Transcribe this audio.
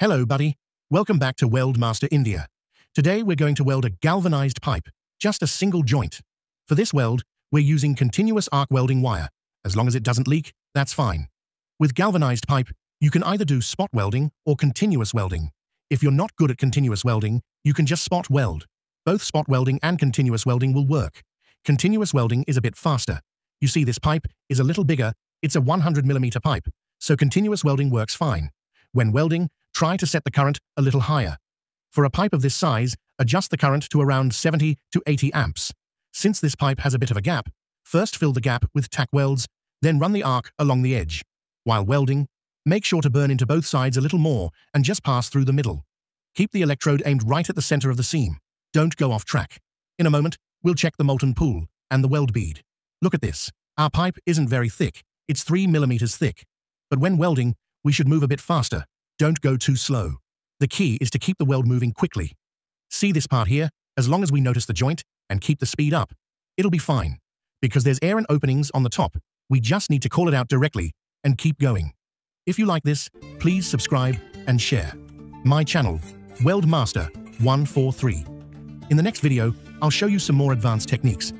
Hello, buddy. Welcome back to Weld Master India. Today we're going to weld a galvanized pipe, just a single joint. For this weld, we're using continuous arc welding wire. As long as it doesn't leak, that's fine. With galvanized pipe, you can either do spot welding or continuous welding. If you're not good at continuous welding, you can just spot weld. Both spot welding and continuous welding will work. Continuous welding is a bit faster. You see this pipe is a little bigger, it's a 100mm pipe, so continuous welding works fine. When welding, try to set the current a little higher. For a pipe of this size, adjust the current to around 70 to 80 amps. Since this pipe has a bit of a gap, first fill the gap with tack welds, then run the arc along the edge. While welding, make sure to burn into both sides a little more and just pass through the middle. Keep the electrode aimed right at the center of the seam. Don't go off track. In a moment, we'll check the molten pool and the weld bead. Look at this. Our pipe isn't very thick. It's 3 millimeters thick. But when welding, we should move a bit faster. Don't go too slow. The key is to keep the weld moving quickly. See this part here? As long as we notice the joint and keep the speed up, it'll be fine. Because there's air and openings on the top, we just need to call it out directly and keep going. If you like this, please subscribe and share. My channel, Weld Master 143. In the next video, I'll show you some more advanced techniques